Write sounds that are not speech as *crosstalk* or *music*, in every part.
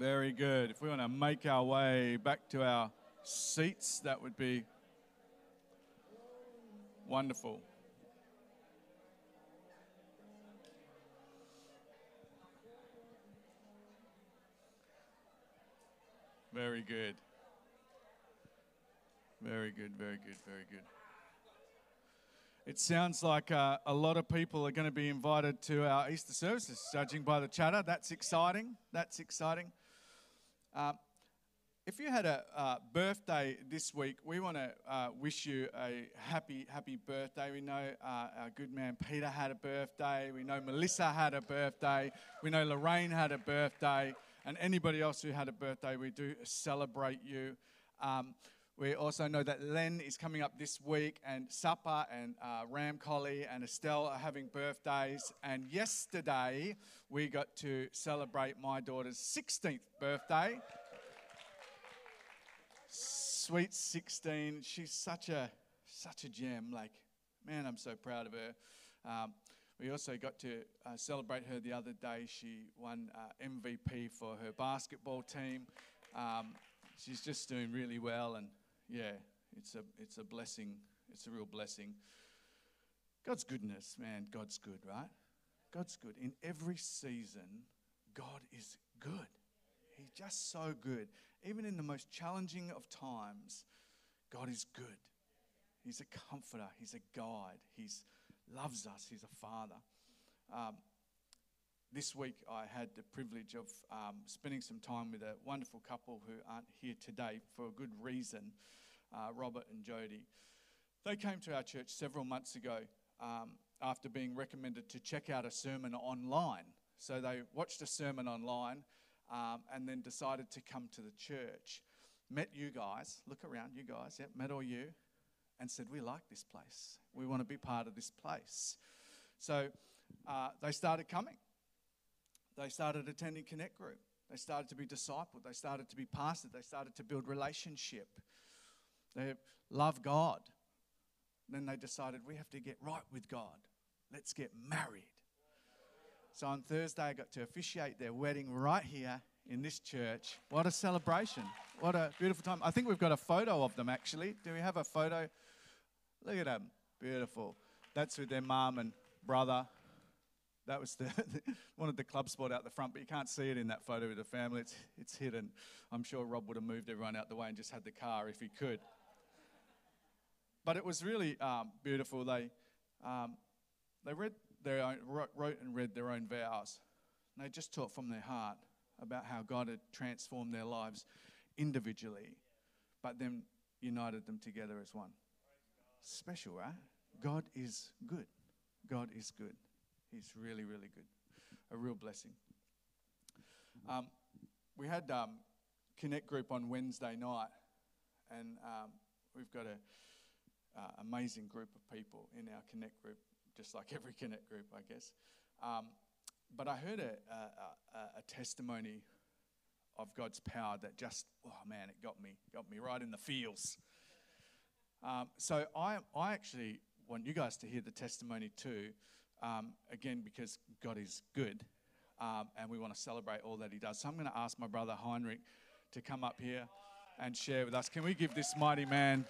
Very good. If we want to make our way back to our seats, that would be wonderful. Very good. Very good, very good, very good. It sounds like uh, a lot of people are going to be invited to our Easter services, judging by the chatter. That's exciting. That's exciting. Uh, if you had a uh, birthday this week, we want to uh, wish you a happy, happy birthday. We know uh, our good man Peter had a birthday. We know Melissa had a birthday. We know Lorraine had a birthday. And anybody else who had a birthday, we do celebrate you. Um, we also know that Len is coming up this week, and Supper and uh, Ram Collie and Estelle are having birthdays. And yesterday, we got to celebrate my daughter's 16th birthday. Sweet 16. She's such a such a gem. Like, man, I'm so proud of her. Um, we also got to uh, celebrate her the other day. She won uh, MVP for her basketball team. Um, she's just doing really well, and yeah, it's a, it's a blessing. It's a real blessing. God's goodness, man, God's good, right? God's good. In every season, God is good. He's just so good. Even in the most challenging of times, God is good. He's a comforter, He's a guide, He loves us, He's a father. Um, this week, I had the privilege of um, spending some time with a wonderful couple who aren't here today for a good reason uh, Robert and Jody. They came to our church several months ago um, after being recommended to check out a sermon online. So they watched a sermon online um, and then decided to come to the church. Met you guys, look around, you guys, yeah, met all you, and said, We like this place. We want to be part of this place. So uh, they started coming. They started attending Connect Group. They started to be discipled. They started to be pastored. They started to build relationship. They love God. Then they decided we have to get right with God. Let's get married. So on Thursday, I got to officiate their wedding right here in this church. What a celebration. What a beautiful time. I think we've got a photo of them actually. Do we have a photo? Look at them. Beautiful. That's with their mom and brother. That was the *laughs* one of the club spot out the front, but you can't see it in that photo with the family. It's, it's hidden. I'm sure Rob would have moved everyone out the way and just had the car if he could. But it was really um, beautiful. They, um, they read their own, wrote and read their own vows. And they just taught from their heart about how God had transformed their lives individually, but then united them together as one. Special, right? God is good. God is good. He's really, really good. A real blessing. Um, we had um, Connect Group on Wednesday night, and um, we've got a uh, amazing group of people in our Connect group, just like *laughs* every Connect group, I guess. Um, but I heard a, a, a, testimony of God's power that just, oh man, it got me, got me right in the feels. Um, so I, I actually want you guys to hear the testimony too, um, again, because God is good um, and we want to celebrate all that He does. So I'm going to ask my brother Heinrich to come up here and share with us. Can we give this mighty man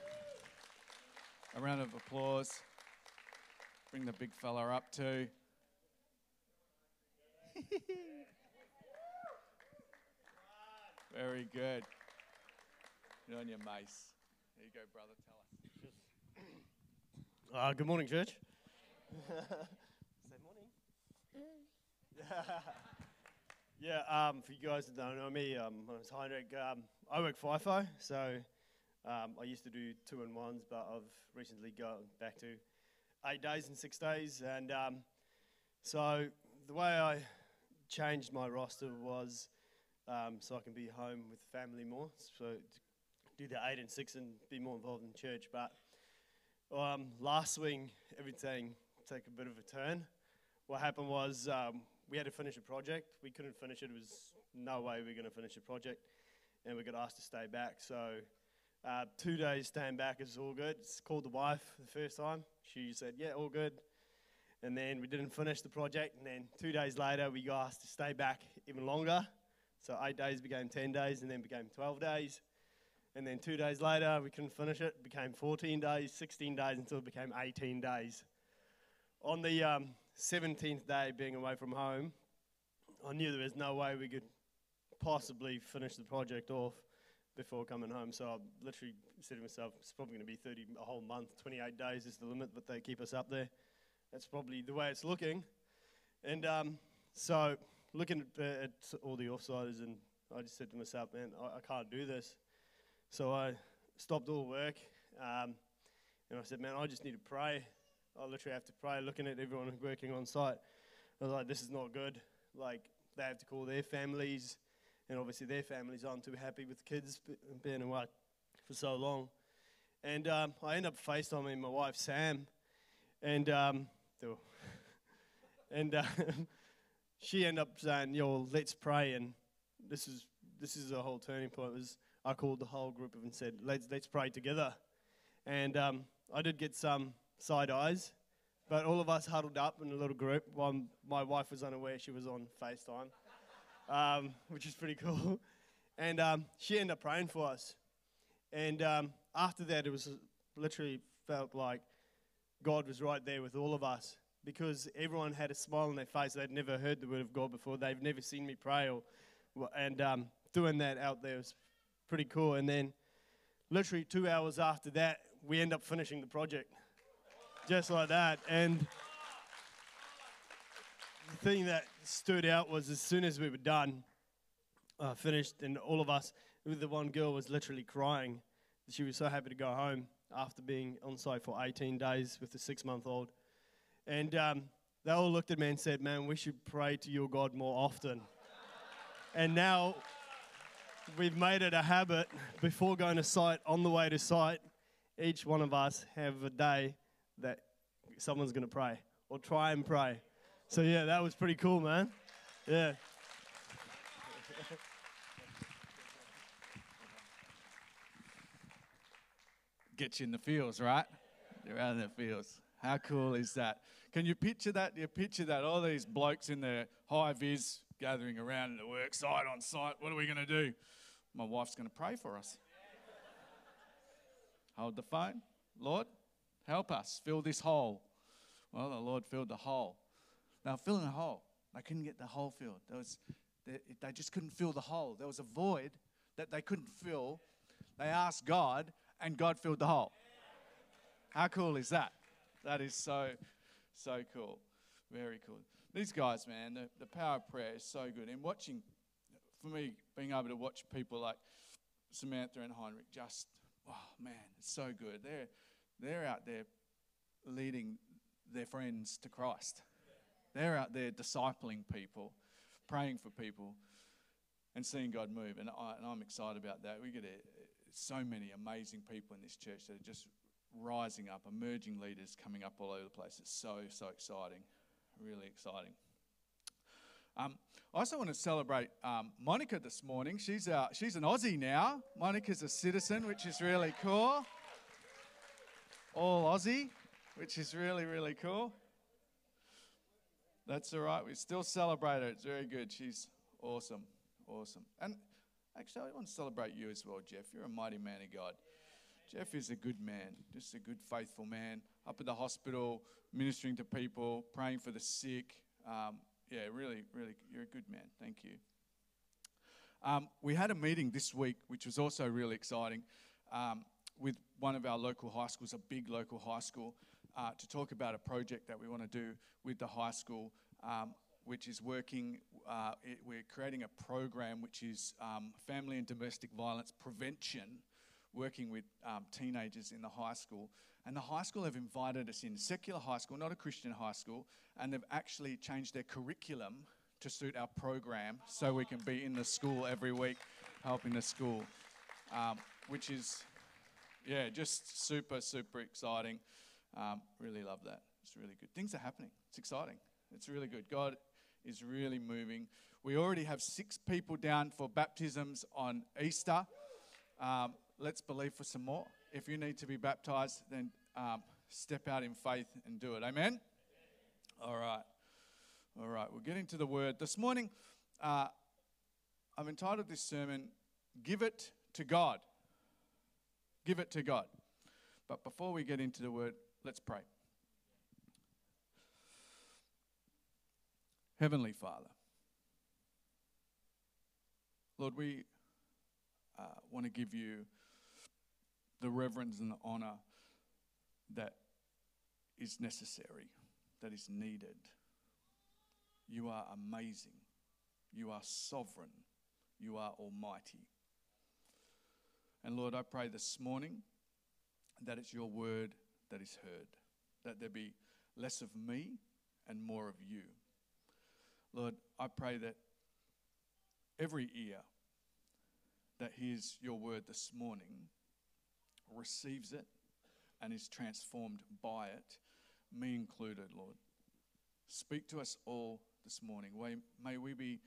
a round of applause. Bring the big fella up too. *laughs* Very good. Good on your mace. There you go, brother. Tell us. Uh, good morning, church. *laughs* *laughs* Yeah, um, for you guys that don't know me, um, my name's Heinrich. Um, I work FIFO, so um, I used to do two and ones, but I've recently gone back to eight days and six days. And um, so the way I changed my roster was um, so I can be home with family more. So do the eight and six and be more involved in church. But last swing, everything took a bit of a turn. What happened was we had to finish a project. We couldn't finish it. It was no way we were going to finish a project, and we got asked to stay back. So uh, two days staying back is all good. It's called the wife the first time. She said, yeah, all good. And then we didn't finish the project. And then two days later, we got asked to stay back even longer So eight days became 10 days and then became 12 days. And then two days later, we couldn't finish it. It became 14 days, 16 days until it became 18 days. On the um, 17th day, being away from home, I knew there was no way we could possibly finish the project off before coming home. So I literally said to myself, it's probably going to be 30, a whole month, 28 days is the limit, but they keep us up there. That's probably the way it's looking. And um, so looking at, uh, at all the offsiders, and I just said to myself, man, I, I can't do this. So I stopped all work, um, and I said, man, I just need to pray. I literally have to pray, looking at everyone working on site. I was like, this is not good. Like, they have to call their families, and obviously their families aren't too happy with the kids being away for so long. And um, I end up FaceTiming my wife, Sam, and um, *laughs* and uh, *laughs* she ended up saying, "Yo, let's pray." And this is this is a whole turning point. It was I called the whole group of and said, "Let's let's pray together." And um, I did get some side eyes, but all of us huddled up in a little group. While my wife was unaware she was on FaceTime, um, which is pretty cool. *laughs* And um, she ended up praying for us. And um, after that, it was literally felt like God was right there with all of us because everyone had a smile on their face. They'd never heard the word of God before. They've never seen me pray, or, and um, doing that out there was pretty cool. And then, literally two hours after that, we end up finishing the project, just like that. And the thing that stood out was as soon as we were done, uh, finished, and all of us, the one girl was literally crying. She was so happy to go home after being on site for 18 days with a six month old. And um, they all looked at me and said, Man, we should pray to your God more often. and now we've made it a habit before going to site, on the way to site, each one of us have a day that someone's going to pray or try and pray. So, yeah, that was pretty cool, man. Yeah. *laughs* Get you in the fields, right? You're out in the fields. How cool is that? Can you picture that? You picture that? All these blokes in their high vis gathering around in the work site on site. What are we going to do? My wife's going to pray for us. Hold the phone. Lord, help us fill this hole. Well, the Lord filled the hole. Now, filling the hole. They couldn't get the hole filled. There was, they, they just couldn't fill the hole. There was a void that they couldn't fill. They asked God, and God filled the hole. How cool is that? That is so, so cool. Very cool. These guys, man, the, the power of prayer is so good. And watching, for me, being able to watch people like Samantha and Heinrich, just, oh man, it's so good. They're, they're out there leading their friends to Christ. They're out there discipling people, praying for people, and seeing God move. And, I, am excited about that. We get a, so many amazing people in this church that are just rising up, emerging leaders coming up all over the place. It's so, so exciting. Really exciting. Um, I also want to celebrate um, Monica this morning. She's, our, she's an Aussie now. Monica's a citizen, which is really cool. All Aussie, which is really, really cool. That's all right. We still celebrate her. It's very good. She's awesome. Awesome. And actually, I want to celebrate you as well, Jeff. You're a mighty man of God. Jeff is a good man, just a good, faithful man. Up at the hospital, ministering to people, praying for the sick. Um, yeah, really, really, you're a good man. Thank you. Um, we had a meeting this week, which was also really exciting, um, with one of our local high schools, a big local high school, uh, to talk about a project that we want to do with the high school, um, which is working. Uh, it, we're creating a program which is um, family and domestic violence prevention working with um, teenagers in the high school. And the high school have invited us in, secular high school, not a Christian high school, and they've actually changed their curriculum to suit our program so we can be in the school every week helping the school, um, which is, yeah, just super, super exciting. Um, really love that. It's really good. Things are happening. It's exciting. It's really good. God is really moving. We already have six people down for baptisms on Easter. Um, let's believe for some more. If you need to be baptized, then um, step out in faith and do it. Amen? All right. All right. We'll get into the word. This morning, uh, I've entitled this sermon, Give It to God. Give it to God. But before we get into the word, let's pray. Heavenly Father, Lord, we uh, want to give you the reverence and the honor that is necessary, that is needed. You are amazing. You are sovereign. You are almighty. And Lord, I pray this morning that it's your word that is heard, that there be less of me and more of you. Lord, I pray that every ear that hears your word this morning receives it and is transformed by it, me included, Lord. Speak to us all this morning. May we be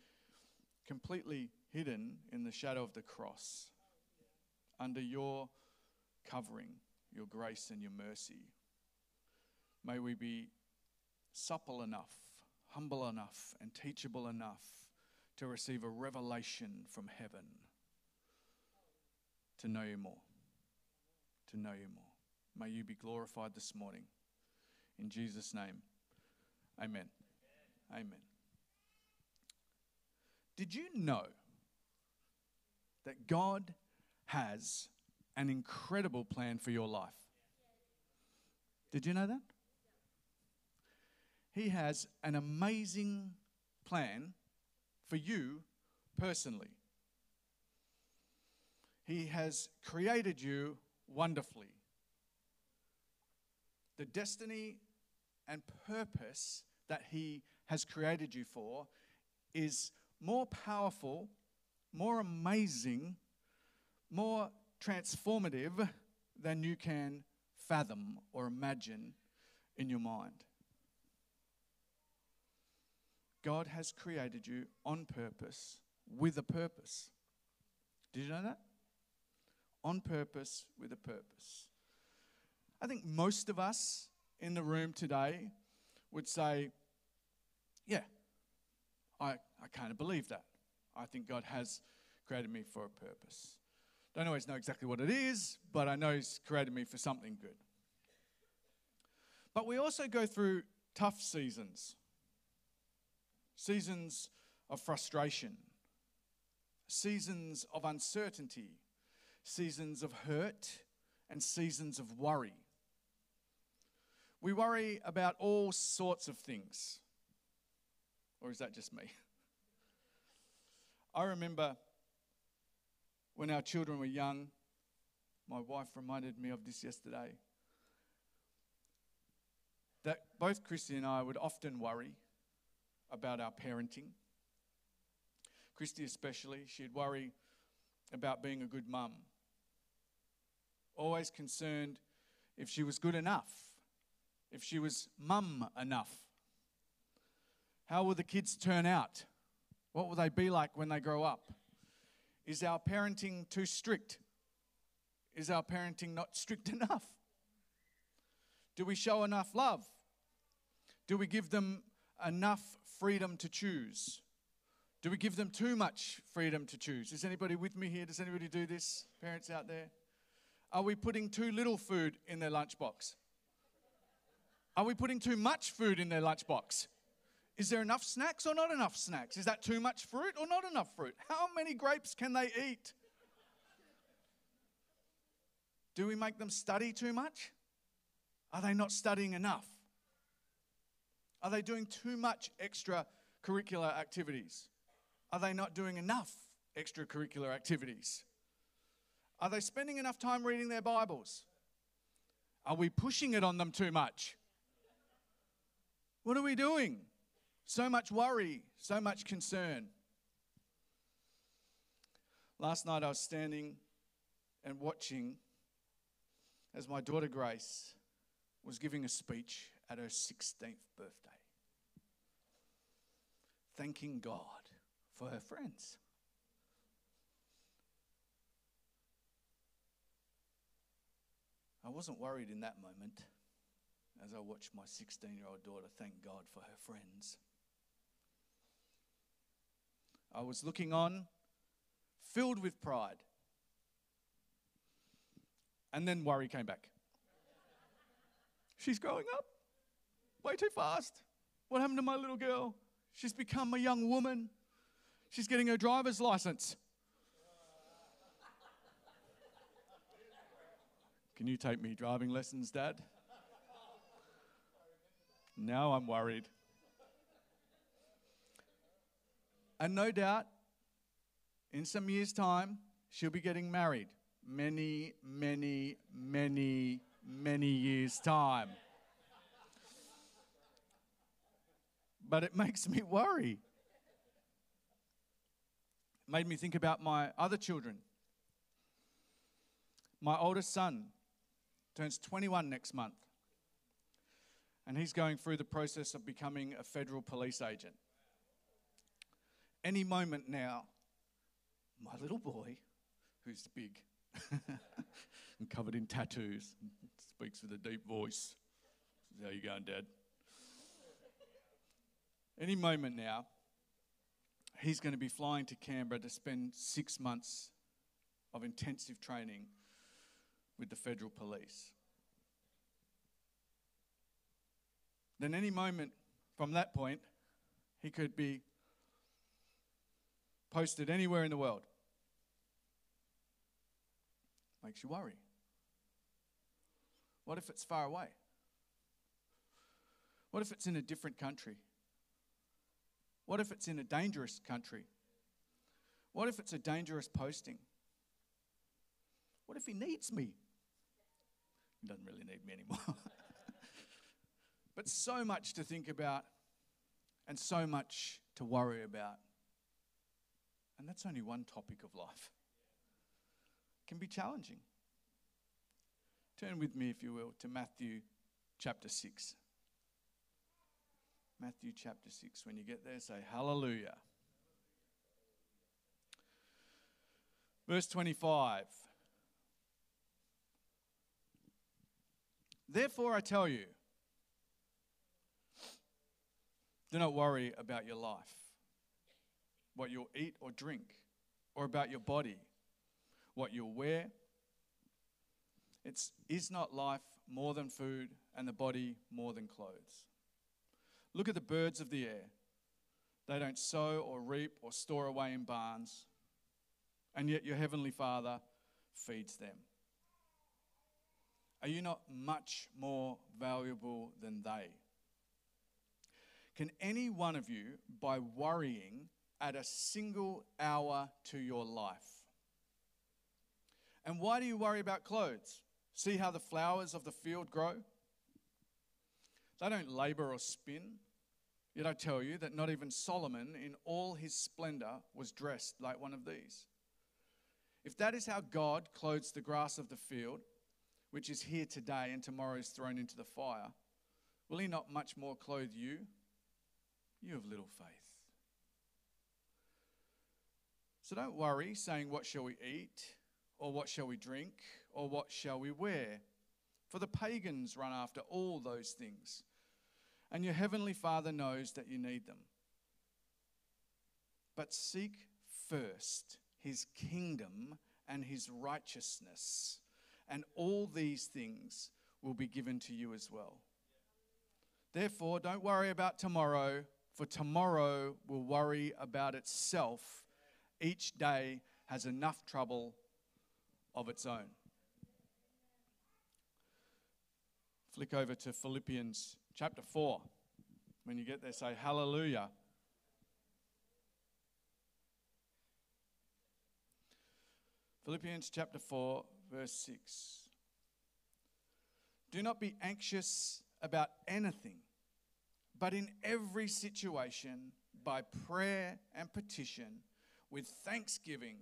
completely hidden in the shadow of the cross under your covering, your grace and your mercy. May we be supple enough, humble enough, and teachable enough to receive a revelation from heaven to know you more. To know you more. May you be glorified this morning. In Jesus' name, amen. Amen. Did you know that God has an incredible plan for your life? Did you know that? He has an amazing plan for you personally. He has created you wonderfully. The destiny and purpose that He has created you for is more powerful, more amazing, more transformative than you can fathom or imagine in your mind. God has created you on purpose with a purpose. Did you know that? On purpose with a purpose. I think most of us in the room today would say, Yeah, I, I kind of believe that. I think God has created me for a purpose. Don't always know exactly what it is, but I know He's created me for something good. But we also go through tough seasons seasons of frustration, seasons of uncertainty, seasons of hurt, and seasons of worry. We worry about all sorts of things. Or is that just me? *laughs* I remember when our children were young, my wife reminded me of this yesterday, that both Christy and I would often worry about our parenting. Christy, especially, she'd worry about being a good mum. Always concerned if she was good enough, if she was mum enough. How will the kids turn out? What will they be like when they grow up? Is our parenting too strict? Is our parenting not strict *laughs* enough? Do we show enough love? Do we give them enough freedom to choose? Do we give them too much freedom to choose? Is anybody with me here? Does anybody do this? Parents out there? Are we putting too little food in their lunchbox? Are we putting too much food in their lunchbox? Is there enough snacks or not enough snacks? Is that too much fruit or not enough fruit? How many grapes can they eat? Do we make them study too much? Are they not studying enough? Are they doing too much extracurricular activities? Are they not doing enough extracurricular activities? Are they spending enough time reading their Bibles? Are we pushing it on them too much? What are we doing? So much worry, so much concern. Last night I was standing and watching as my daughter Grace was giving a speech at her 16th birthday, thanking God for her friends. I wasn't worried in that moment as I watched my 16 year old daughter thank God for her friends. I was looking on filled with pride. And then worry came back. She's growing up way too fast. What happened to my little girl? She's become a young woman. She's getting her driver's license. Can you take me driving lessons, Dad? Now I'm worried. And no doubt, in some years' time, she'll be getting married. Many, many, many, many years' time. But it *laughs* makes me worry. It made me think about my other children. My oldest son turns 21 next month, and he's going through the process of becoming a federal police agent. Any moment now, my little boy, who's big *laughs* and covered in tattoos, *laughs* speaks with a deep voice. How you going, Dad? Any moment now, he's going to be flying to Canberra to spend six months of intensive training with the federal police. Then, any moment from that point, he could be posted anywhere in the world. Makes you worry. What if it's far away? What if it's in a different country? What if it's in a dangerous country? What if it's a dangerous posting? What if he needs me? He doesn't really need me anymore. *laughs* but so much to think about and so much to worry about. And that's only one topic of life. It can be challenging. Turn with me, if you will, to Matthew chapter 6. Matthew chapter 6. When you get there, say hallelujah. Verse 25. Therefore, I tell you, do not worry about your life, what you'll eat or drink, or about your body, what you'll wear. It's, is not life more than food, and the body more than clothes? Look at the birds of the air. They don't sow or reap or store away in barns, and yet your heavenly Father feeds them. Are you not much more valuable than they? Can any one of you, by worrying, add a single hour to your life? And why do you worry about clothes? See how the flowers of the field grow? They don't labor or spin. Yet I tell you that not even Solomon, in all his splendor, was dressed like one of these. If that is how God clothes the grass of the field, which is here today and tomorrow is thrown into the fire, will he not much more clothe you? You have little faith. So don't worry, saying, What shall we eat? Or what shall we drink? Or what shall we wear? For the pagans run after all those things, and your heavenly Father knows that you need them. But seek first his kingdom and his righteousness and all these things will be given to you as well. Therefore, don't worry about tomorrow, for tomorrow will worry about itself. Each day has enough trouble of its own. Flick over to Philippians chapter 4. When you get there, say hallelujah. Philippians chapter 4, verse 6. Do not be anxious about anything, but in every situation, by prayer and petition, with thanksgiving,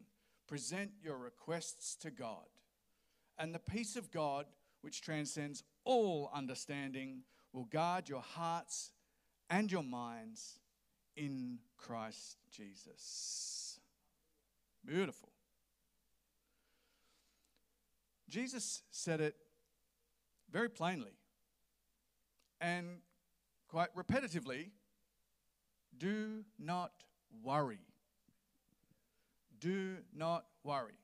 present your requests to God. And the peace of God, which transcends all understanding, will guard your hearts and your minds in Christ Jesus. Beautiful. Jesus said it very plainly and quite repetitively do not worry. Do not worry.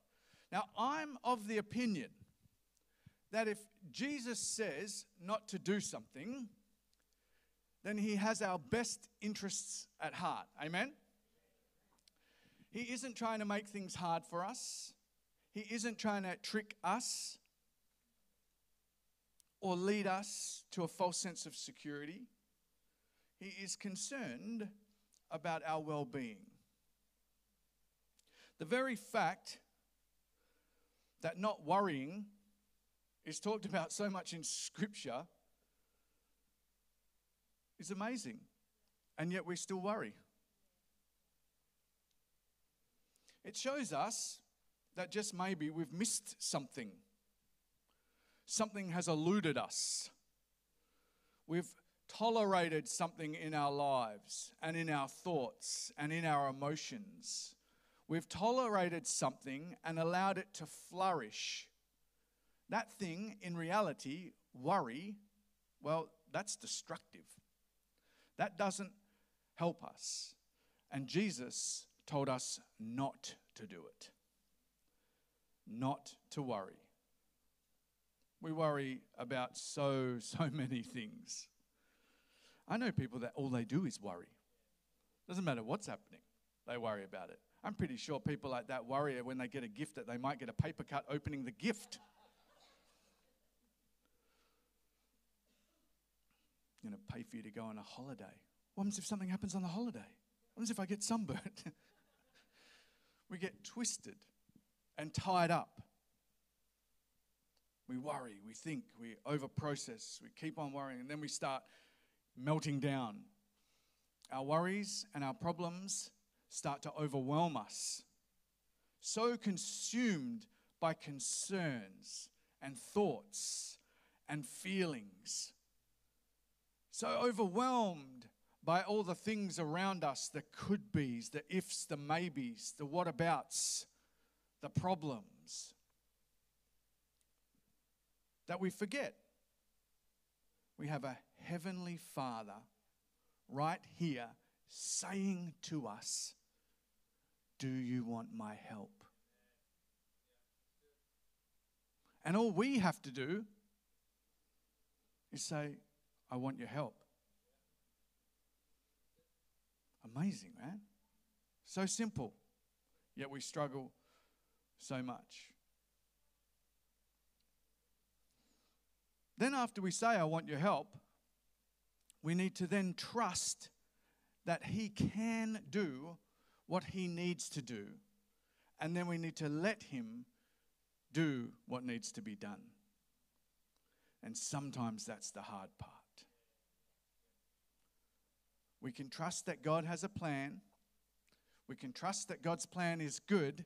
Now, I'm of the opinion that if Jesus says not to do something, then he has our best interests at heart. Amen? He isn't trying to make things hard for us, he isn't trying to trick us or lead us to a false sense of security. He is concerned about our well being. The very fact that not worrying is talked about so much in Scripture is amazing, and yet we still worry. It shows us that just maybe we've missed something. Something has eluded us. We've tolerated something in our lives and in our thoughts and in our emotions. We've tolerated something and allowed it to flourish. That thing, in reality, worry, well, that's destructive. That doesn't help us. And Jesus told us not to do it, not to worry. We worry about so, so many things. I know people that all they do is worry. Doesn't matter what's happening, they worry about it. I'm pretty sure people like that worry when they get a gift that they might get a paper cut opening the gift. I'm going to pay for you to go on a holiday. What happens if something happens on the holiday? What happens if I get sunburnt? *laughs* we get twisted and tied up. We worry, we think, we overprocess, we keep on worrying, and then we start melting down. Our worries and our problems start to overwhelm us. So consumed by concerns and thoughts and feelings. So overwhelmed by all the things around us the could be's, the ifs, the maybes, the what abouts, the problems that we forget we have a heavenly Father right here saying to us, Do you want my help? And all we have to do is say, I want your help. Amazing, man. So simple, yet we struggle so much. Then, after we say, I want your help, we need to then trust that He can do what He needs to do. And then we need to let Him do what needs to be done. And sometimes that's the hard part. We can trust that God has a plan. We can trust that God's plan is good.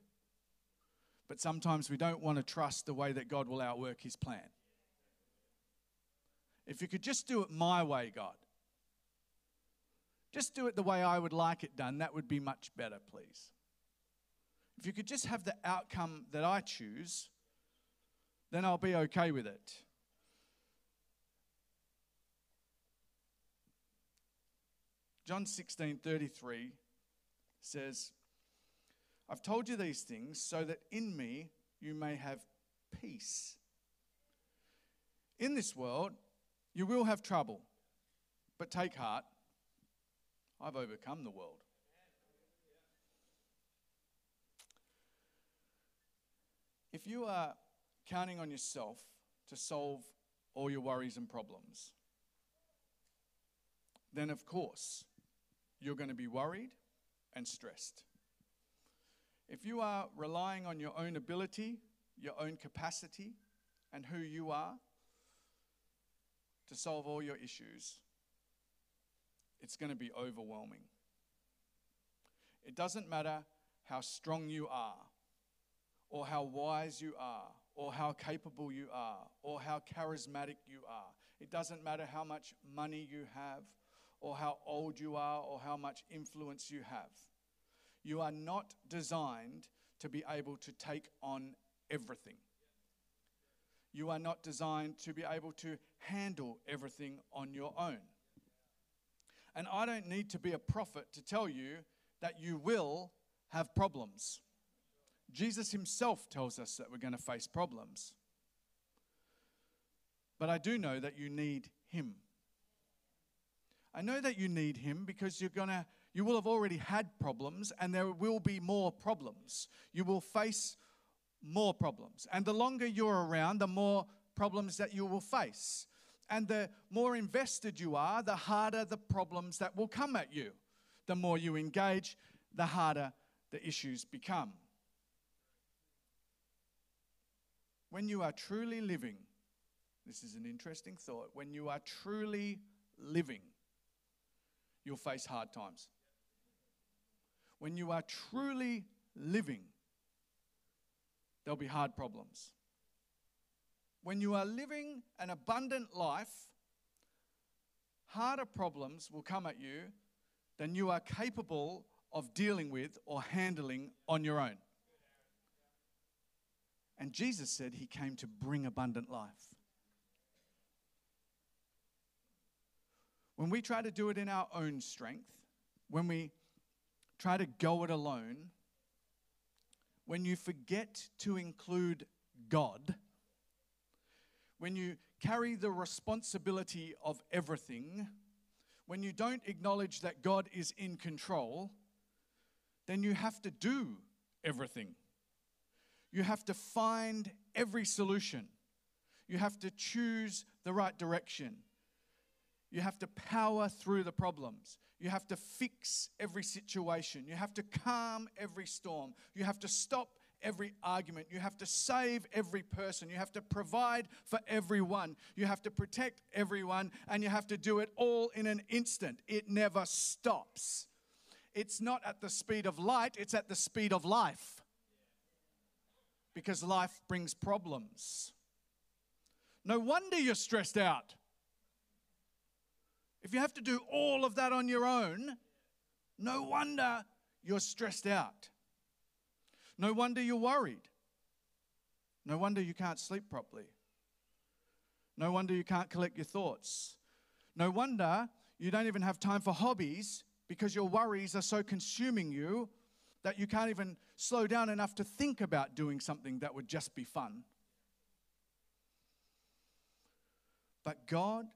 But sometimes we don't want to trust the way that God will outwork His plan. If you could just do it my way, God, just do it the way I would like it done, that would be much better, please. If you could just have the outcome that I choose, then I'll be okay with it. John 16 33 says, I've told you these things so that in me you may have peace. In this world, you will have trouble, but take heart. I've overcome the world. If you are counting on yourself to solve all your worries and problems, then of course you're going to be worried and stressed. If you are relying on your own ability, your own capacity, and who you are to solve all your issues, it's going to be overwhelming. It doesn't matter how strong you are, or how wise you are, or how capable you are, or how charismatic you are. It doesn't matter how much money you have, or how old you are, or how much influence you have. You are not designed to be able to take on everything. You are not designed to be able to handle everything on your own. And I don't need to be a prophet to tell you that you will have problems. Jesus himself tells us that we're going to face problems. But I do know that you need him. I know that you need him because you're going to you will have already had problems and there will be more problems. You will face more problems. And the longer you're around, the more problems that you will face. And the more invested you are, the harder the problems that will come at you. The more you engage, the harder the issues become. When you are truly living, this is an interesting thought, when you are truly living, you'll face hard times. When you are truly living, there'll be hard problems. When you are living an abundant life, harder problems will come at you than you are capable of dealing with or handling on your own. And Jesus said he came to bring abundant life. When we try to do it in our own strength, when we try to go it alone, when you forget to include God, when you carry the responsibility of everything, when you don't acknowledge that God is in control, then you have to do everything. You have to find every solution. You have to choose the right direction. You have to power through the problems. You have to fix every situation. You have to calm every storm. You have to stop every argument. You have to save every person. You have to provide for everyone. You have to protect everyone. And you have to do it all in an instant. It never stops. It's not at the speed of light, it's at the speed of life. Because life brings problems. No wonder you're stressed out. If you have to do all of that on your own, no wonder you're stressed out. No wonder you're worried. No wonder you can't sleep properly. No wonder you can't collect your thoughts. No wonder you don't even have time for hobbies because your worries are so consuming you that you can't even slow down enough to think about doing something that would just be fun. But God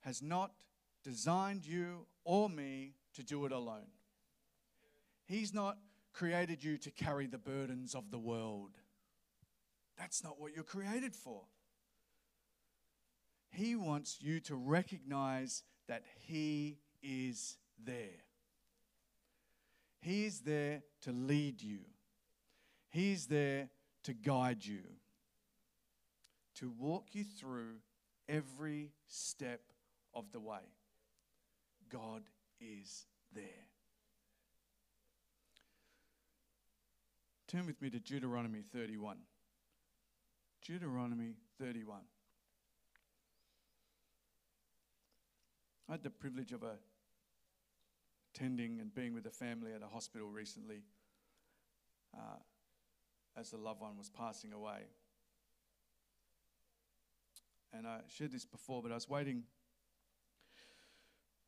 has not designed you or me to do it alone. He's not created you to carry the burdens of the world. That's not what you're created for. He wants you to recognize that He is there. He is there to lead you, He's there to guide you, to walk you through every step of the way. God is there. Turn with me to Deuteronomy 31. Deuteronomy 31. I had the privilege of attending and being with a family at a hospital recently uh, as a loved one was passing away. And I shared this before, but I was waiting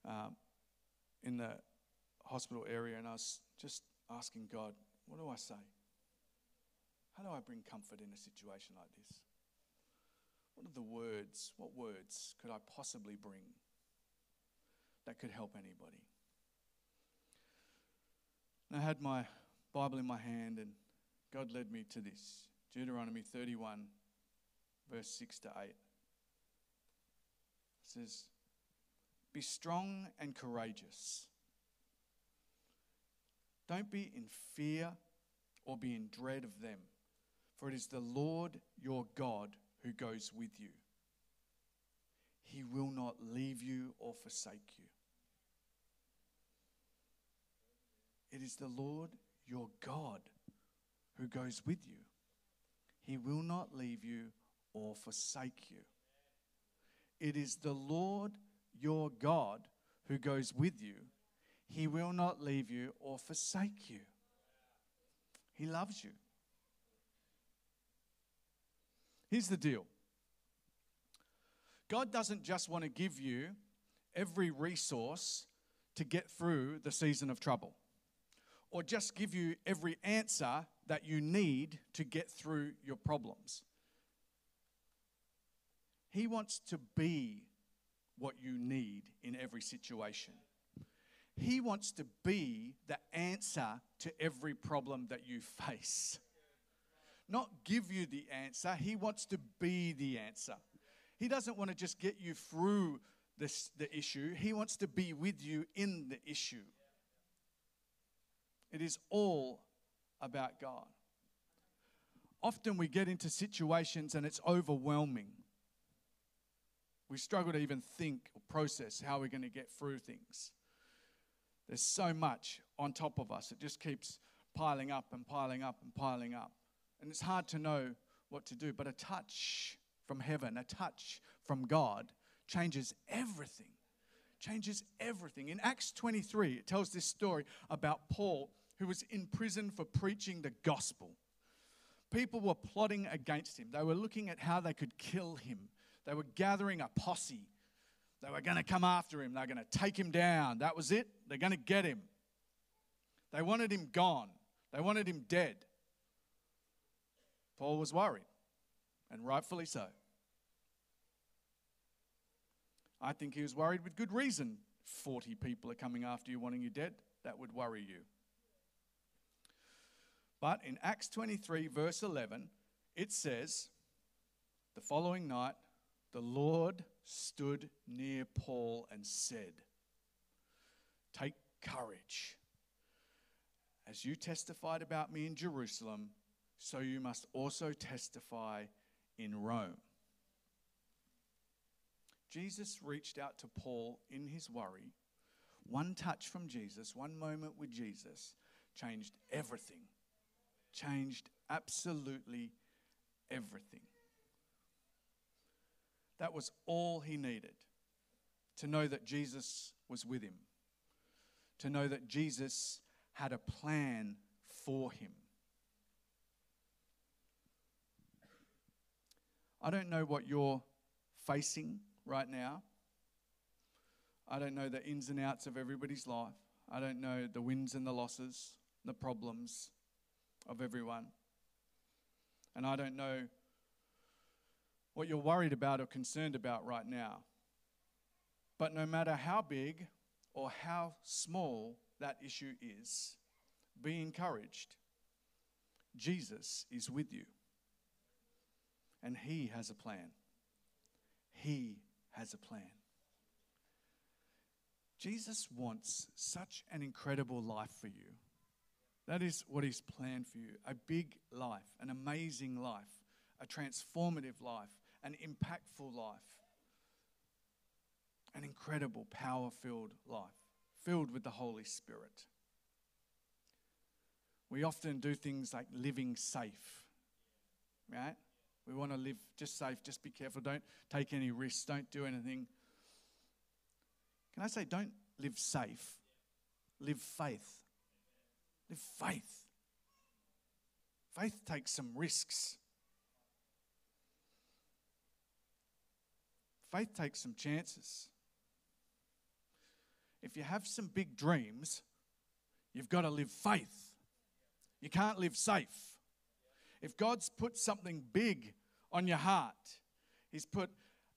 um, in the hospital area and I was just asking God, what do I say? How do I bring comfort in a situation like this? What are the words? What words could I possibly bring that could help anybody? And I had my Bible in my hand, and God led me to this Deuteronomy 31, verse 6 to 8. It says, Be strong and courageous. Don't be in fear or be in dread of them for it is the Lord your God who goes with you. He will not leave you or forsake you. It is the Lord your God who goes with you. He will not leave you or forsake you. It is the Lord your God who goes with you. He will not leave you or forsake you. He loves you. Here's the deal God doesn't just want to give you every resource to get through the season of trouble or just give you every answer that you need to get through your problems. He wants to be what you need in every situation. He wants to be the answer to every problem that you *laughs* face. Not give you the answer, He wants to be the answer. He doesn't want to just get you through this, the issue, He wants to be with you in the issue. It is all about God. Often we get into situations and it's overwhelming. We struggle to even think or process how we're going to get through things. There's so much on top of us, it just keeps piling up and piling up and piling up. And it's hard to know what to do, but a touch from heaven, a touch from God, changes everything. Changes everything. In Acts 23, it tells this story about Paul who was in prison for preaching the gospel. People were plotting against him, they were looking at how they could kill him. They were gathering a posse. They were going to come after him. They were going to take him down. That was it. They're going to get him. They wanted him gone. They wanted him dead. Paul was worried, and rightfully so. I think he was worried with good reason. 40 people are coming after you wanting you dead. That would worry you. But in Acts 23, verse 11, it says, The following night, the Lord stood near Paul and said, Take courage. As you testified about me in Jerusalem, so you must also testify in Rome. Jesus reached out to Paul in his worry. One touch from Jesus, one moment with Jesus, changed everything changed absolutely everything. That was all he needed to know that Jesus was with him, to know that Jesus had a plan for him. I don't know what you're facing right now. I don't know the ins and outs of everybody's life. I don't know the wins and the losses, the problems of everyone. And I don't know what you're worried about or concerned about right now. But no matter how big or how small that issue is, be encouraged. Jesus is with you. And He has a plan. He has a plan. Jesus wants such an incredible life for you. That is what He's planned for you a big life, an amazing life, a transformative life, an impactful life, an incredible, power filled life, filled with the Holy Spirit. We often do things like living safe, right? We want to live just safe, just be careful, don't take any risks, don't do anything. Can I say, don't live safe, live faith. Live faith. Faith takes some risks. Faith takes some chances. If you have some big dreams, you've got to live faith. You can't live safe. If God's put something big on your heart, He's put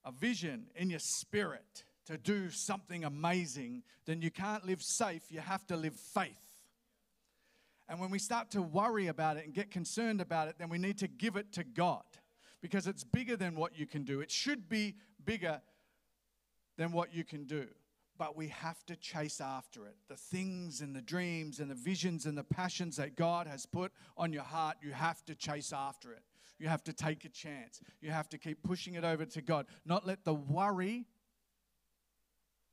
a vision in your spirit to do something amazing, then you can't live safe. You have to live faith. And when we start to worry about it and get concerned about it, then we need to give it to God because it's bigger than what you can do. It should be bigger than what you can do. But we have to chase after it. The things and the dreams and the visions and the passions that God has put on your heart, you have to chase after it. You have to take a chance. You have to keep pushing it over to God. Not let the worry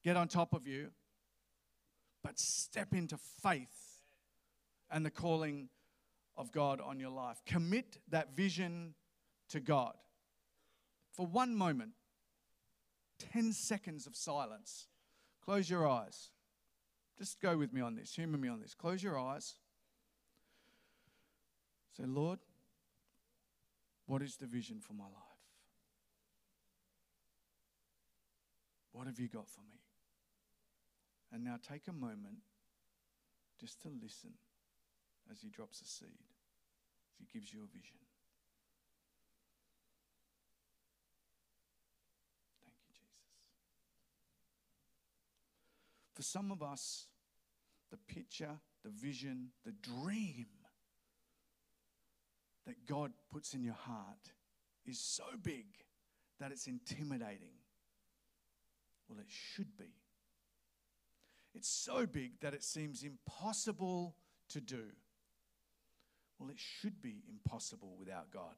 get on top of you, but step into faith and the calling of God on your life. Commit that vision to God. For one moment, 10 seconds of silence. Close your eyes. Just go with me on this. Humor me on this. Close your eyes. Say, Lord, what is the vision for my life? What have you got for me? And now take a moment just to listen as He drops a seed, as He gives you a vision. Thank you, Jesus. For some of us, the picture, the vision, the dream that God puts in your heart is so big that it's intimidating. Well, it should be. It's so big that it seems impossible to do. Well, it should be impossible without God.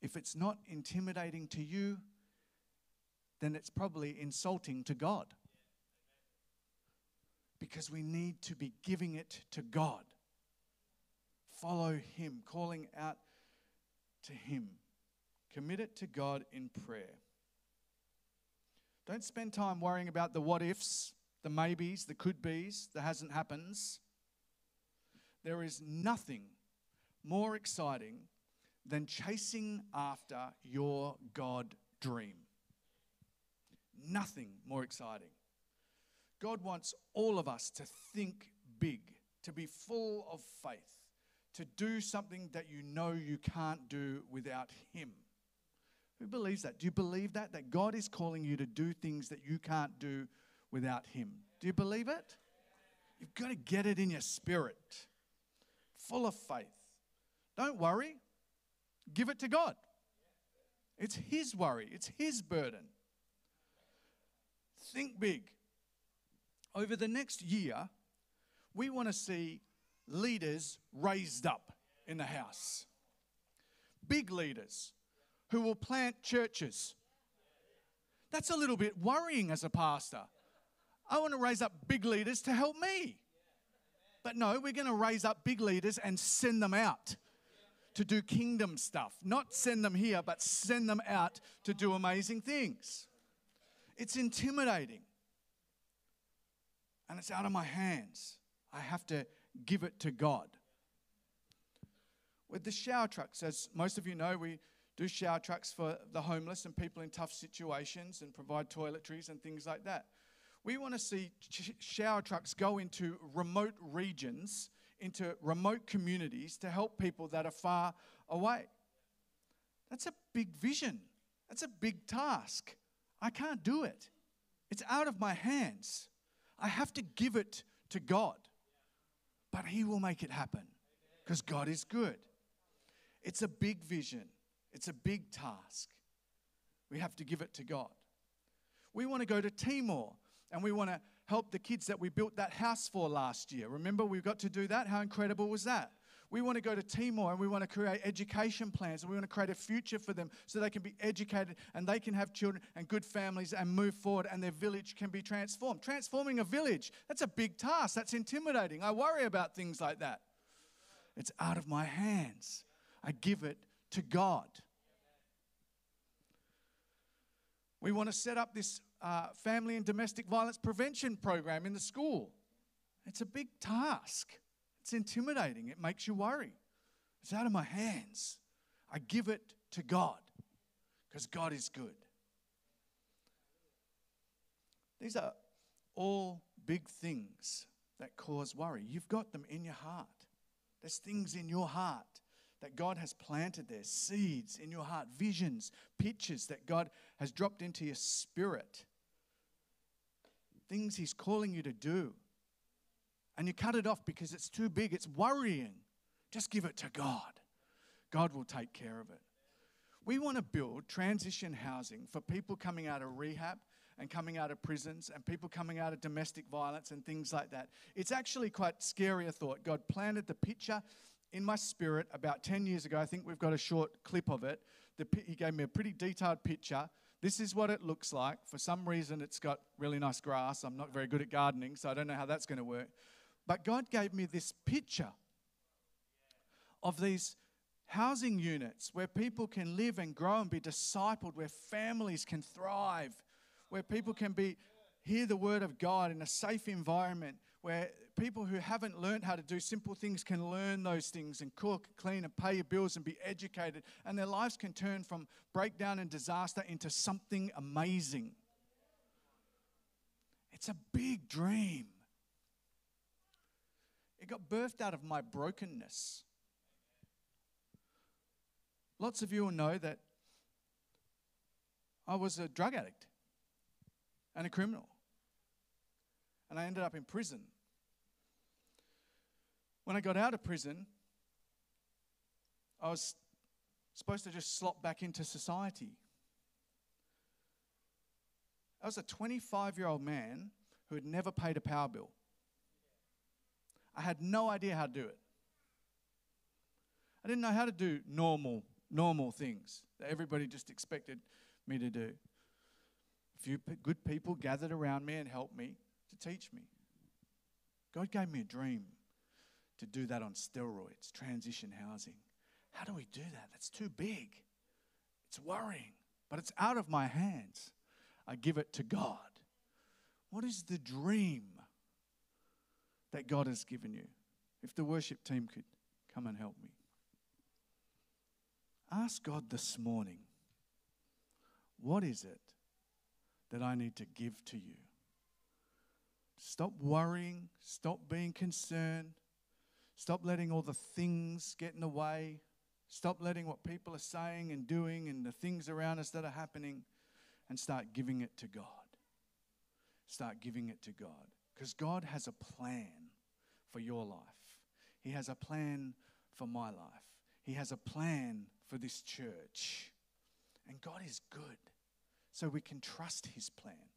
If it's not intimidating to you, then it's probably insulting to God. Because we need to be giving it to God. Follow Him, calling out to Him. Commit it to God in prayer. Don't spend time worrying about the what ifs, the maybes, the could be's, the hasn't happens. There is nothing more exciting than chasing after your God dream. Nothing more exciting. God wants all of us to think big, to be full of faith, to do something that you know you can't do without Him. Who believes that? Do you believe that? That God is calling you to do things that you can't do without Him. Do you believe it? You've got to get it in your spirit, full of faith. Don't worry, give it to God. It's His worry, it's His burden. Think big. Over the next year, we want to see leaders raised up in the house. Big leaders who will plant churches. That's a little bit worrying as a pastor. I want to raise up big leaders to help me. But no, we're going to raise up big leaders and send them out to do kingdom stuff. Not send them here, but send them out to do amazing things. It's intimidating. And it's out of my hands. I have to give it to God. With the shower trucks, as most of you know, we do shower trucks for the homeless and people in tough situations and provide toiletries and things like that. We want to see shower trucks go into remote regions, into remote communities to help people that are far away. That's a big vision. That's a big task. I can't do it. It's out of my hands. I have to give it to God. But He will make it happen because God is good. It's a big vision. It's a big task. We have to give it to God. We want to go to Timor and we want to help the kids that we built that house for last year. Remember, we got to do that? How incredible was that? We want to go to Timor and we want to create education plans and we want to create a future for them so they can be educated and they can have children and good families and move forward and their village can be transformed. Transforming a village, that's a big task. That's intimidating. I worry about things like that. It's out of my hands. I give it to God. We want to set up this uh, family and domestic violence prevention program in the school. It's a big task. It's intimidating. It makes you worry. It's out of my hands. I give it to God because God is good. These are all big things that cause worry. You've got them in your heart. There's things in your heart that God has planted there, seeds in your heart, visions, pictures that God has dropped into your spirit, things He's calling you to do. And you cut it off because it's too big, it's worrying. Just give it to God. God will take care of it. We want to build transition housing for people coming out of rehab and coming out of prisons and people coming out of domestic violence and things like that. It's actually quite scary, a thought. God planted the picture in my spirit about 10 years ago. I think we've got a short clip of it. The, he gave me a pretty detailed picture. This is what it looks like. For some reason, it's got really nice grass. I'm not very good at gardening, so I don't know how that's going to work. But God gave me this picture of these housing units where people can live and grow and be discipled, where families can thrive, where people can be hear the word of God in a safe environment, where people who haven't learned how to do simple things can learn those things and cook, clean, and pay your bills and be educated. And their lives can turn from breakdown and disaster into something amazing. It's a big dream. It got birthed out of my brokenness. Lots of you will know that I was a drug addict and a criminal. And I ended up in prison. When I got out of prison, I was supposed to just slot back into society. I was a 25 year old man who had never paid a power bill. I had no idea how to do it. I didn't know how to do normal, normal things that everybody just expected me to do. A few good people gathered around me and helped me to teach me. God gave me a dream to do that on steroids, transition housing. How do we do that? That's too big. It's worrying, but it's out of my hands. I give it to God. What is the dream that God has given you? If the worship team could come and help me. Ask God this morning, what is it that I need to give to you? Stop worrying, stop being concerned, stop letting all the things get in the way, stop letting what people are saying and doing and the things around us that are happening and start giving it to God. Start giving it to God. Because God has a plan for your life, He has a plan for my life, He has a plan for this church. And God is good. So we can trust His plan.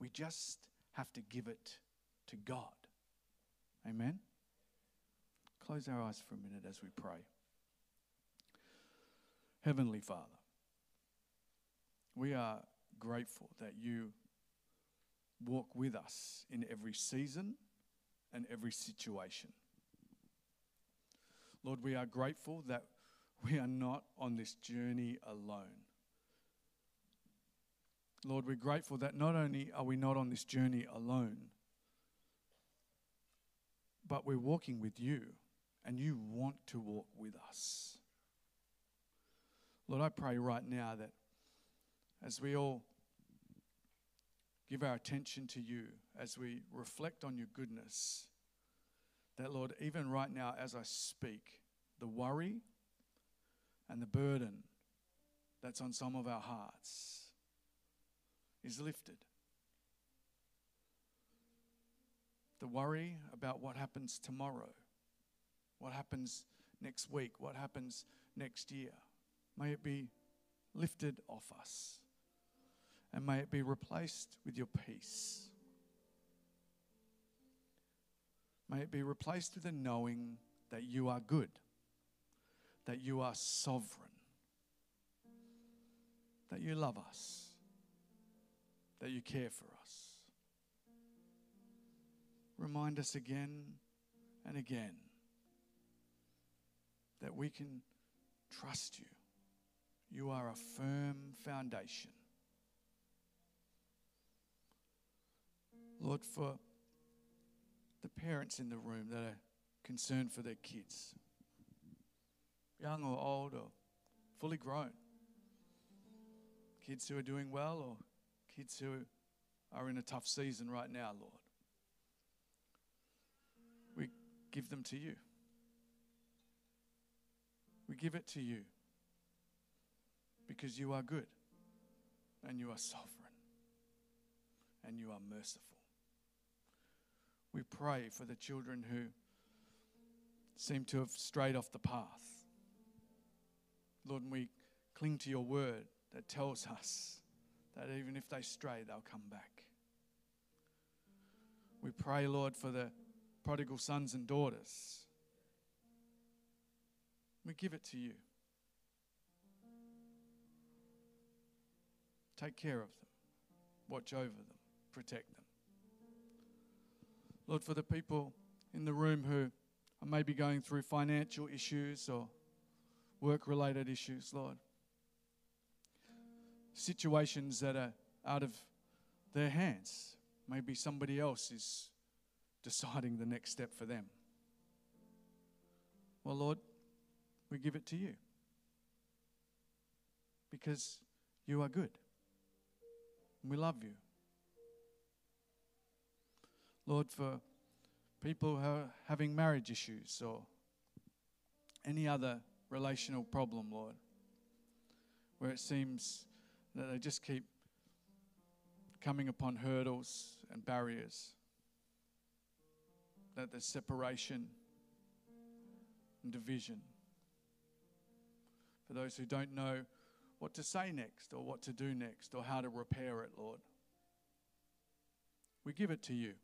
We just have to give it to God. Amen? Close our eyes for a minute as we pray. Heavenly Father, we are grateful that you walk with us in every season and every situation. Lord, we are grateful that we are not on this journey alone. Lord, we're grateful that not only are we not on this journey alone, but we're walking with you and you want to walk with us. Lord, I pray right now that as we all give our attention to you, as we reflect on your goodness, that Lord, even right now as I speak, the worry and the burden that's on some of our hearts is lifted. The worry about what happens tomorrow, what happens next week, what happens next year, may it be lifted off us and may it be replaced with your peace. May it be replaced with a knowing that you are good, that you are sovereign, that you love us that you care for us. Remind us again and again that we can trust you. You are a firm foundation. Lord, for parents in the room that are concerned for their kids, young or old or fully grown, kids who are doing well or kids who are in a tough season right now, Lord. We give them to you. We give it to you because you are good and you are sovereign and you are merciful. We pray for the children who seem to have strayed off the path. Lord, and we cling to your word that tells us that even if they stray, they'll come back. We pray, Lord, for the prodigal sons and daughters. We give it to you. Take care of them, watch over them, protect them. Lord, for the people in the room who are maybe going through financial issues or work related issues, Lord situations that are out of their hands. Maybe somebody else is deciding the next step for them. Well, Lord, we give it to you because you are good. We love you. Lord, for people who are having marriage issues or any other relational problem, Lord, where it seems that they just keep coming upon hurdles and barriers, that there's separation and division. For those who don't know what to say next or what to do next or how to repair it, Lord, we give it to you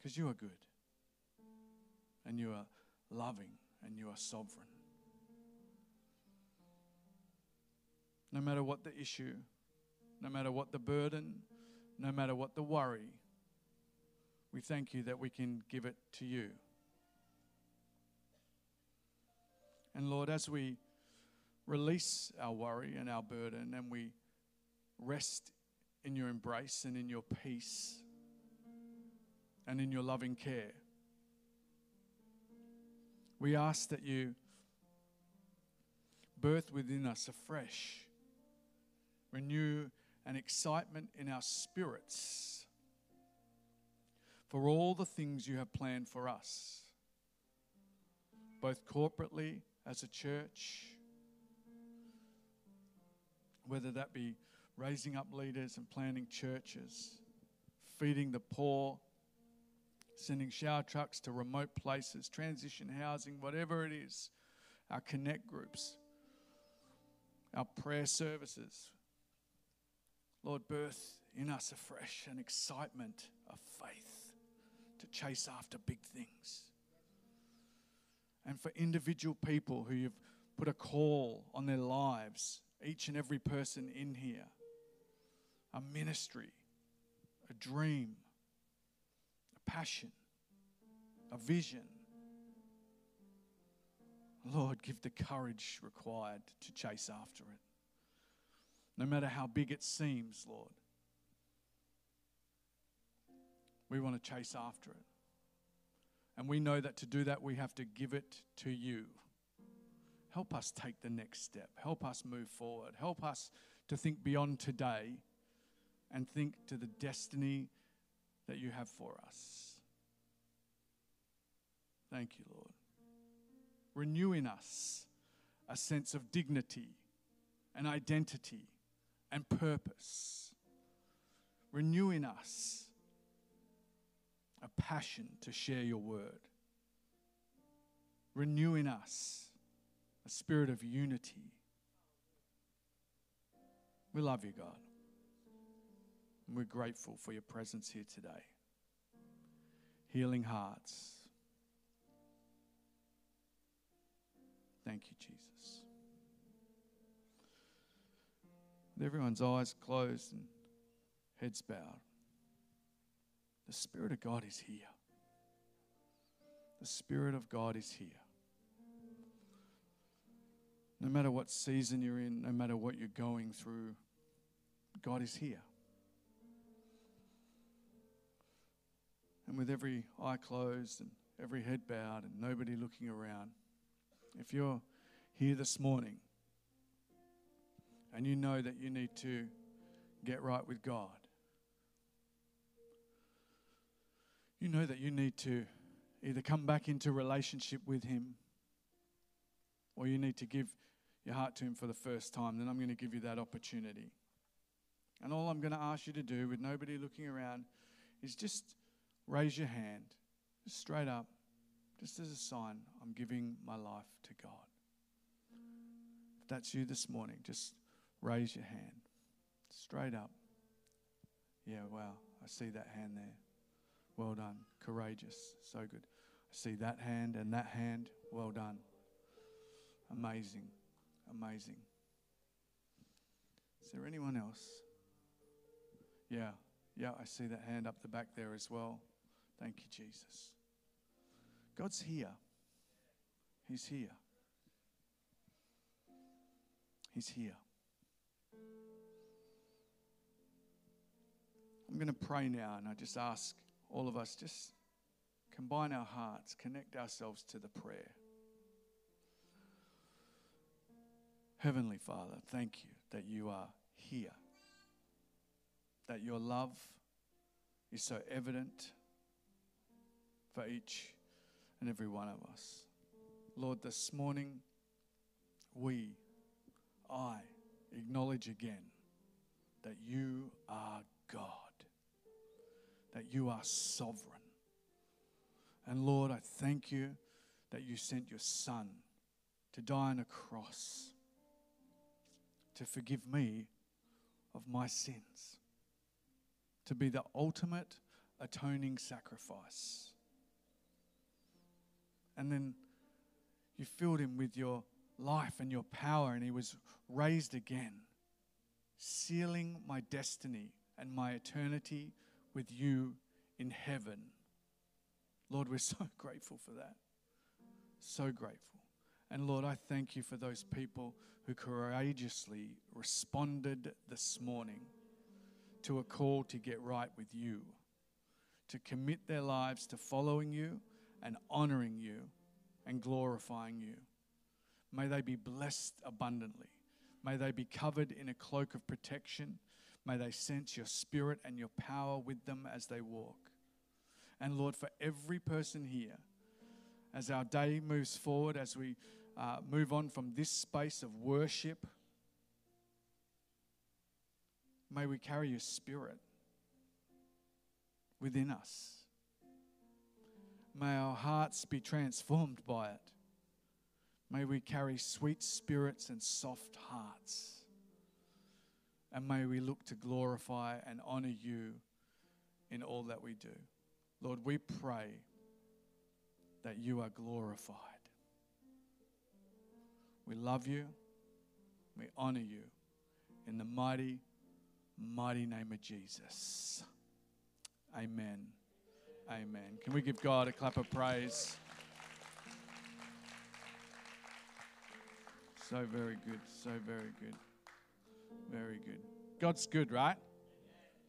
because you are good and you are loving and you are sovereign. No matter what the issue, no matter what the burden, no matter what the worry, we thank you that we can give it to you. And Lord, as we release our worry and our burden and we rest in your embrace and in your peace and in your loving care, we ask that you birth within us afresh, renew an excitement in our spirits for all the things you have planned for us, both corporately as a church, whether that be raising up leaders and planting churches, feeding the poor, sending shower trucks to remote places, transition housing, whatever it is, our connect groups, our prayer services. Lord, birth in us afresh an excitement of faith to chase after big things. And for individual people who you've put a call on their lives, each and every person in here, a ministry, a dream, passion, a vision. Lord, give the courage required to chase after it. No matter how big it seems, Lord. We want to chase after it. And we know that to do that, we have to give it to you. Help us take the next step. Help us move forward. Help us to think beyond today and think to the destiny that you have for us. Thank you, Lord. Renew in us a sense of dignity and identity and purpose. Renew in us a passion to share your word. Renew in us a spirit of unity. We love you, God. And we're grateful for your presence here today. Healing hearts. Thank you, Jesus. With everyone's eyes closed and heads bowed, the Spirit of God is here. The Spirit of God is here. No matter what season you're in, no matter what you're going through, God is here. And with every eye closed and every head bowed and nobody looking around, if you're here this morning and you know that you need to get right with God, you know that you need to either come back into relationship with Him or you need to give your heart to Him for the first time, then I'm going to give you that opportunity. And all I'm going to ask you to do with nobody looking around is just raise your hand, straight up, just as a sign, I'm giving my life to God. If that's you this morning, just raise your hand, straight up. Yeah, wow, I see that hand there. Well done. Courageous. So good. I see that hand and that hand. Well done. Amazing. Amazing. Is there anyone else? Yeah, yeah, I see that hand up the back there as well. Thank you, Jesus. God's here. He's here. He's here. I'm going to pray now, and I just ask all of us just combine our hearts, connect ourselves to the prayer. Heavenly Father, thank you that you are here, that your love is so evident for each and every one of us. Lord, this morning, we, I, acknowledge again that you are God, that you are sovereign. And Lord, I thank you that you sent your Son to die on a cross to forgive me of my sins, to be the ultimate atoning sacrifice. And then you filled him with your life and your power, and he was raised again, sealing my destiny and my eternity with you in heaven. Lord, we're *laughs* so grateful for that. So grateful. And Lord, I thank you for those people who courageously responded this morning to a call to get right with you, to commit their lives to following you and honoring you and glorifying you. May they be blessed abundantly. May they be covered in a cloak of protection. May they sense your spirit and your power with them as they walk. And Lord, for every person here, as our day moves forward, as we uh, move on from this space of worship, may we carry your spirit within us. May our hearts be transformed by it. May we carry sweet spirits and soft hearts. And may we look to glorify and honor you in all that we do. Lord, we pray that you are glorified. We love you. We honor you. In the mighty, mighty name of Jesus. Amen. Amen. Can we give God a clap of praise? So very good. So very good. Very good. God's good, right?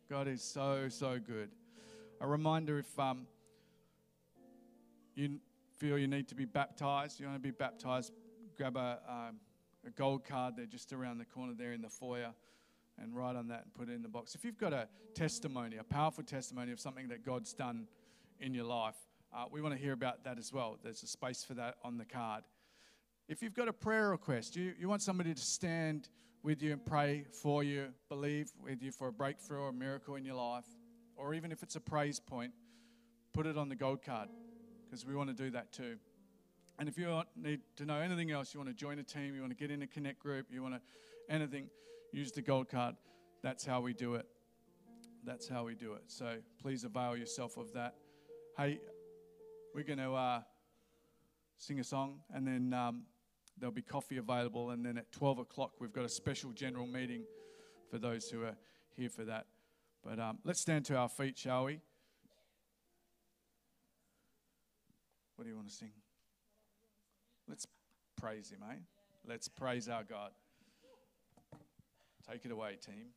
God is so, so good. A reminder if um, you feel you need to be baptized, you want to be baptized, grab a, um, a gold card. They're just around the corner there in the foyer and write on that and put it in the box. If you've got a testimony, a powerful testimony of something that God's done in your life, uh, we want to hear about that as well. There's a space for that on the card. If you've got a prayer request, you, you want somebody to stand with you and pray for you, believe with you for a breakthrough or a miracle in your life, or even if it's a praise point, put it on the gold card because we want to do that too. And if you need to know anything else, you want to join a team, you want to get in a connect group, you want to anything, use the gold card. That's how we do it. That's how we do it. So please avail yourself of that. Hey, we're going to uh, sing a song and then um, there'll be coffee available. And then at 12 o'clock, we've got a special general meeting for those who are here for that. But um, let's stand to our feet, shall we? What do you want to sing? Let's praise Him, eh? Let's praise our God. Take it away, team.